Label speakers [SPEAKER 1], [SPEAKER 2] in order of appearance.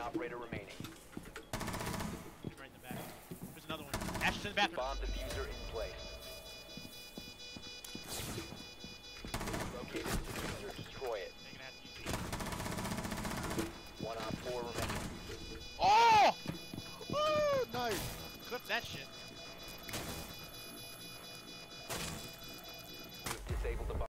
[SPEAKER 1] operator remaining.
[SPEAKER 2] He's right in the back. There's another one. Ash is in the bathroom.
[SPEAKER 1] Bomb defuser in place. Located defuser, destroy it.
[SPEAKER 2] It.
[SPEAKER 1] One on four remaining.
[SPEAKER 2] Oh!
[SPEAKER 3] Woo, nice.
[SPEAKER 2] Clip that shit.